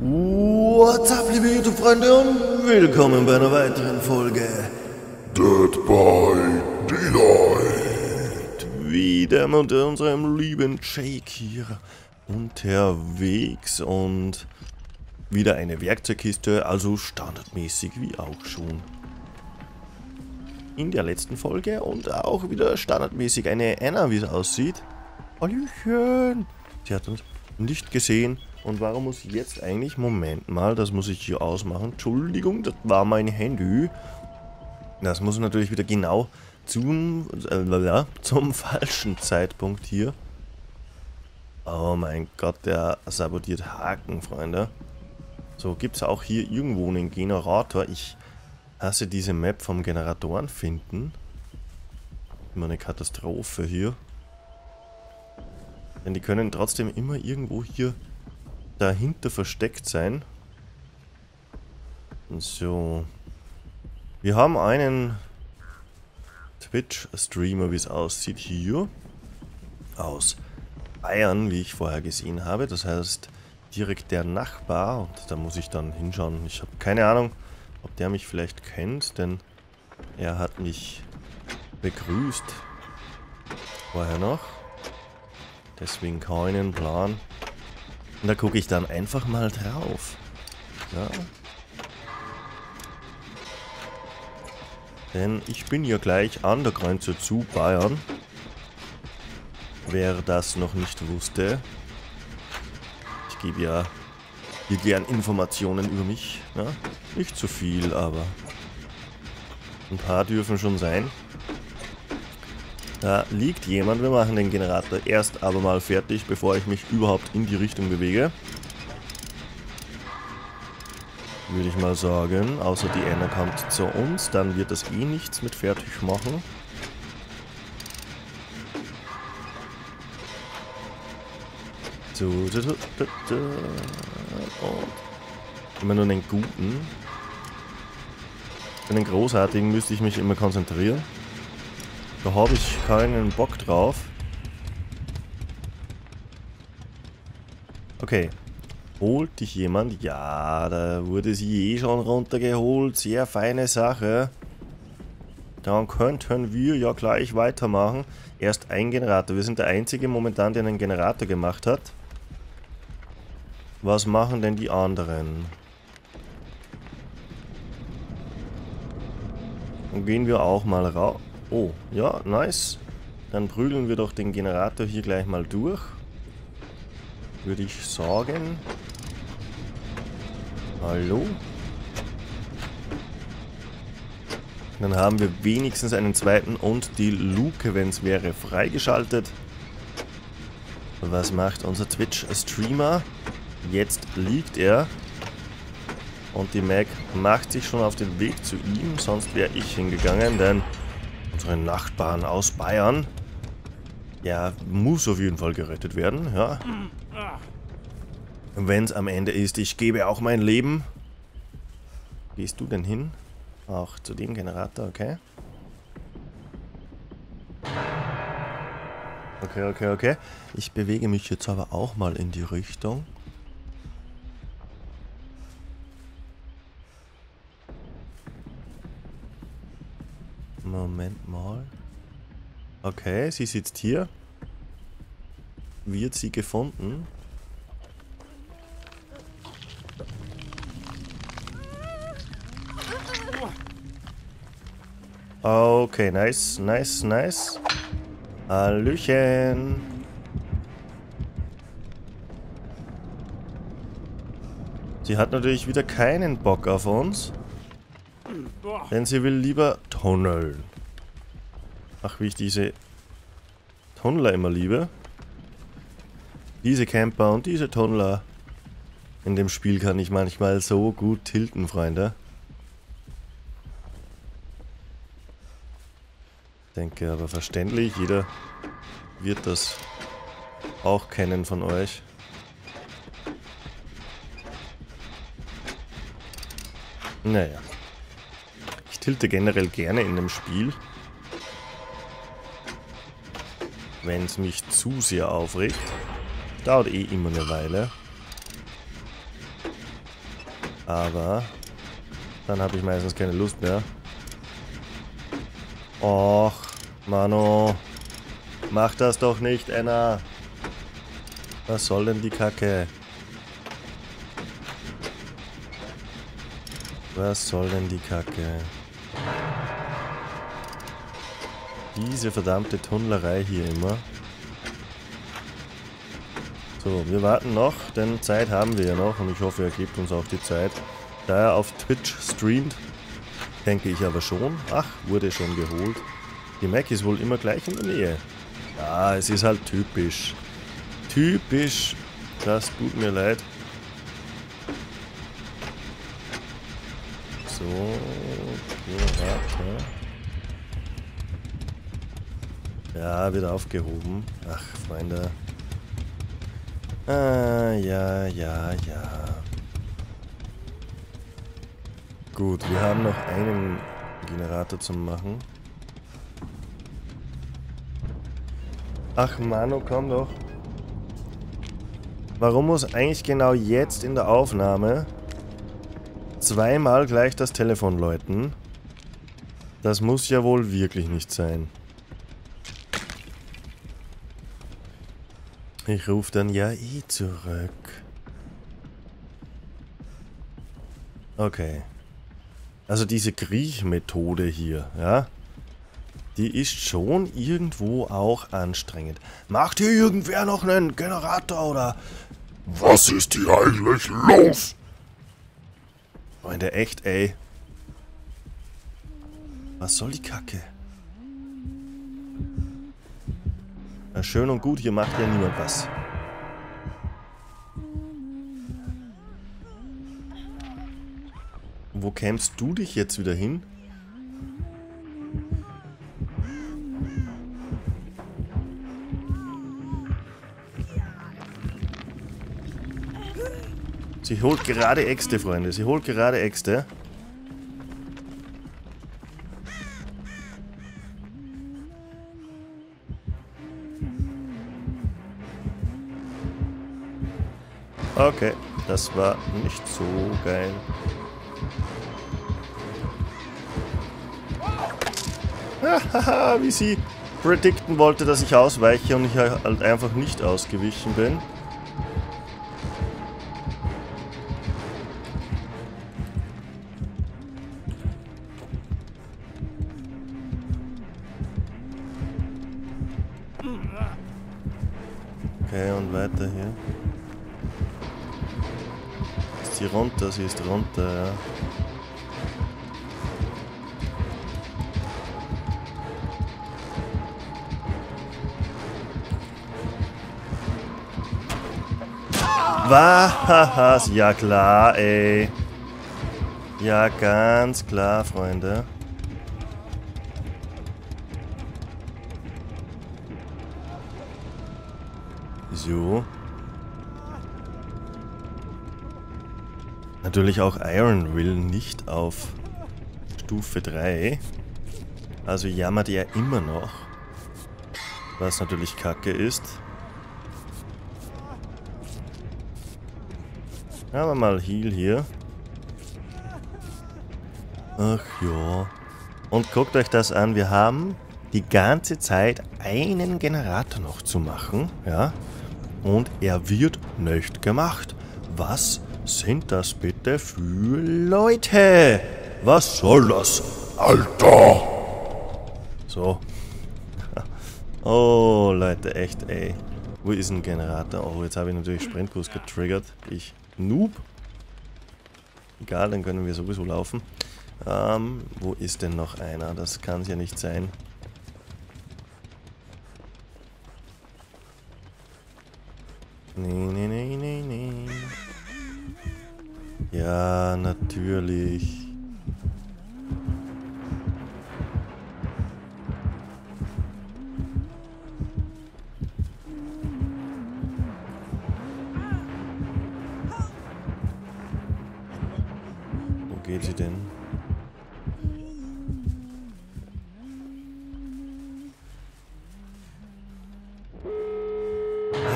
What's up, liebe YouTube-Freunde und willkommen bei einer weiteren Folge Dead by Daylight. wieder mit unserem lieben Jake hier unterwegs und wieder eine Werkzeugkiste, also standardmäßig wie auch schon in der letzten Folge und auch wieder standardmäßig eine Anna, wie es aussieht. Hallöchen! Sie hat uns nicht gesehen. Und warum muss ich jetzt eigentlich... Moment mal, das muss ich hier ausmachen. Entschuldigung, das war mein Handy. Das muss natürlich wieder genau zum, äh, zum falschen Zeitpunkt hier. Oh mein Gott, der sabotiert Haken, Freunde. So, gibt es auch hier irgendwo einen Generator? Ich hasse diese Map vom Generatoren finden. Immer eine Katastrophe hier. Denn die können trotzdem immer irgendwo hier dahinter versteckt sein. So. Wir haben einen Twitch-Streamer, wie es aussieht, hier. Aus Bayern, wie ich vorher gesehen habe. Das heißt, direkt der Nachbar. Und da muss ich dann hinschauen. Ich habe keine Ahnung, ob der mich vielleicht kennt, denn er hat mich begrüßt. Vorher noch. Deswegen keinen Plan. Und da gucke ich dann einfach mal drauf. Ja. Denn ich bin ja gleich an der Grenze zu Bayern. Wer das noch nicht wusste. Ich gebe ja hier gern Informationen über mich. Ja? Nicht zu viel, aber ein paar dürfen schon sein. Da liegt jemand. Wir machen den Generator erst aber mal fertig, bevor ich mich überhaupt in die Richtung bewege. Würde ich mal sagen. Außer die Anna kommt zu uns. Dann wird das eh nichts mit fertig machen. Und immer nur den guten. Den großartigen müsste ich mich immer konzentrieren. Da habe ich keinen Bock drauf. Okay. Holt dich jemand? Ja, da wurde sie eh schon runtergeholt. Sehr feine Sache. Dann könnten wir ja gleich weitermachen. Erst ein Generator. Wir sind der Einzige momentan, der einen Generator gemacht hat. Was machen denn die anderen? Dann gehen wir auch mal raus. Oh, ja, nice. Dann prügeln wir doch den Generator hier gleich mal durch. Würde ich sagen. Hallo? Dann haben wir wenigstens einen zweiten und die Luke, wenn es wäre, freigeschaltet. Was macht unser Twitch-Streamer? Jetzt liegt er. Und die Mac macht sich schon auf den Weg zu ihm, sonst wäre ich hingegangen, denn unsere Nachbarn aus Bayern. Ja, muss auf jeden Fall gerettet werden, ja. Wenn es am Ende ist, ich gebe auch mein Leben. Gehst du denn hin? Auch zu dem Generator, okay. Okay, okay, okay. Ich bewege mich jetzt aber auch mal in die Richtung. Okay, sie sitzt hier. Wird sie gefunden? Okay, nice, nice, nice. Hallöchen. Sie hat natürlich wieder keinen Bock auf uns. Denn sie will lieber tunneln. Ach, wie ich diese Tunnler immer liebe. Diese Camper und diese Tunnler. In dem Spiel kann ich manchmal so gut tilten, Freunde. Denke aber verständlich, jeder wird das auch kennen von euch. Naja tilte generell gerne in einem Spiel. Wenn es mich zu sehr aufregt. Dauert eh immer eine Weile. Aber dann habe ich meistens keine Lust mehr. Och, Mano. Mach das doch nicht, Anna. Was soll denn die Kacke? Was soll denn die Kacke? Diese verdammte Tunnlerei hier immer. So, wir warten noch, denn Zeit haben wir ja noch und ich hoffe, er gibt uns auch die Zeit. Da er auf Twitch streamt, denke ich aber schon. Ach, wurde schon geholt. Die Mac ist wohl immer gleich in der Nähe. Ja, es ist halt typisch. Typisch. Das tut mir leid. So, warte. Ja, wird aufgehoben. Ach, Freunde. Ah, ja, ja, ja. Gut, wir haben noch einen Generator zu machen. Ach, Manu, komm doch. Warum muss eigentlich genau jetzt in der Aufnahme zweimal gleich das Telefon läuten? Das muss ja wohl wirklich nicht sein. Ich rufe dann ja eh zurück. Okay. Also diese Kriechmethode hier, ja, die ist schon irgendwo auch anstrengend. Macht hier irgendwer noch einen Generator oder... Was ist hier eigentlich los? Freunde, echt, ey. Was soll die Kacke? Na schön und gut, hier macht ja niemand was. Wo kämst du dich jetzt wieder hin? Sie holt gerade Äxte, Freunde. Sie holt gerade Äxte. Okay, das war nicht so geil. Hahaha, wie sie predikten wollte, dass ich ausweiche und ich halt einfach nicht ausgewichen bin. Runter? Sie ist runter, ja. Was? Ja klar, ey. Ja, ganz klar, Freunde. So. Natürlich auch Iron Will nicht auf Stufe 3. Also jammert er immer noch. Was natürlich kacke ist. Haben wir mal Heal hier. Ach ja. Und guckt euch das an. Wir haben die ganze Zeit einen Generator noch zu machen. Ja. Und er wird nicht gemacht. Was sind das bitte für Leute? Was soll das? Alter! So. Oh, Leute, echt, ey. Wo ist ein Generator? Oh, jetzt habe ich natürlich Sprintkurs getriggert. Ich Noob. Egal, dann können wir sowieso laufen. Ähm, wo ist denn noch einer? Das kann es ja nicht sein. Nee, nee, nee. Ja, natürlich. Wo geht sie denn?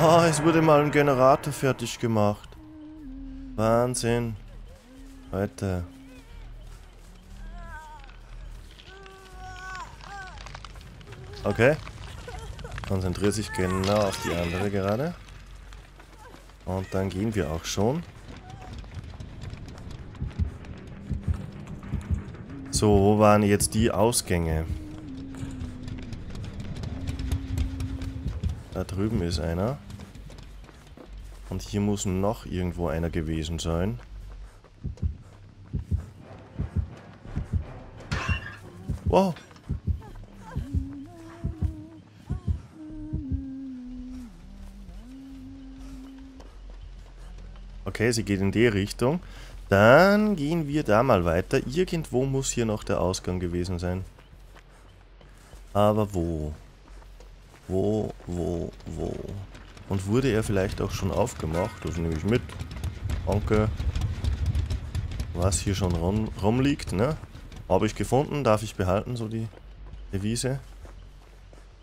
Ah, es wurde mal ein Generator fertig gemacht. Wahnsinn. Leute. Okay. Konzentriert sich genau auf die andere gerade. Und dann gehen wir auch schon. So, wo waren jetzt die Ausgänge? Da drüben ist einer. Und hier muss noch irgendwo einer gewesen sein. Wow. Okay, sie geht in die Richtung. Dann gehen wir da mal weiter. Irgendwo muss hier noch der Ausgang gewesen sein. Aber wo? Wo, wo, wo? Und wurde er vielleicht auch schon aufgemacht? Das nehme ich mit. Danke. Was hier schon rum, rumliegt, ne? Habe ich gefunden, darf ich behalten, so die Devise.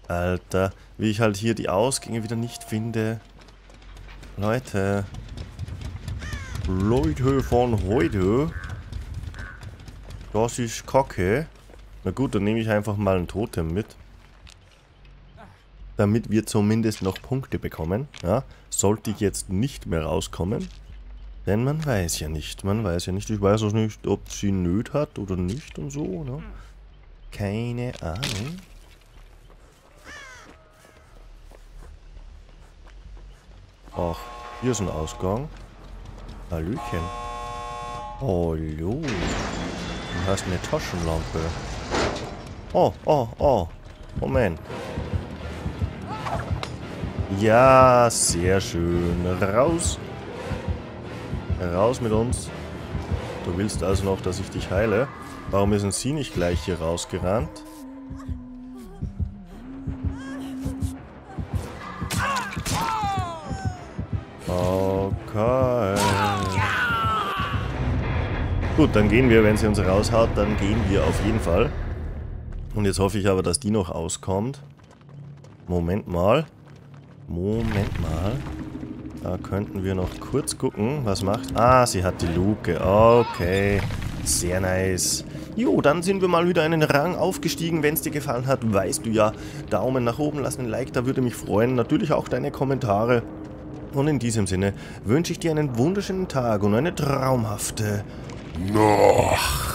Alter, wie ich halt hier die Ausgänge wieder nicht finde. Leute. Leute von heute. Das ist kacke. Na gut, dann nehme ich einfach mal ein Totem mit. Damit wir zumindest noch Punkte bekommen. Ja, sollte ich jetzt nicht mehr rauskommen. Denn man weiß ja nicht. Man weiß ja nicht. Ich weiß auch nicht, ob sie Nöt hat oder nicht und so. Ne? Keine Ahnung. Ach, hier ist ein Ausgang. Hallöchen. Hallo. Du hast eine Taschenlampe. Oh, oh, oh. Moment. Ja, sehr schön. Raus. Raus mit uns. Du willst also noch, dass ich dich heile? Warum ist denn sie nicht gleich hier rausgerannt? Okay. Gut, dann gehen wir, wenn sie uns raushaut, dann gehen wir auf jeden Fall. Und jetzt hoffe ich aber, dass die noch auskommt. Moment mal. Moment mal. Da könnten wir noch kurz gucken, was macht... Ah, sie hat die Luke. Okay, sehr nice. Jo, dann sind wir mal wieder einen Rang aufgestiegen. Wenn es dir gefallen hat, weißt du ja, Daumen nach oben lassen, ein Like, da würde mich freuen. Natürlich auch deine Kommentare. Und in diesem Sinne wünsche ich dir einen wunderschönen Tag und eine traumhafte Nacht.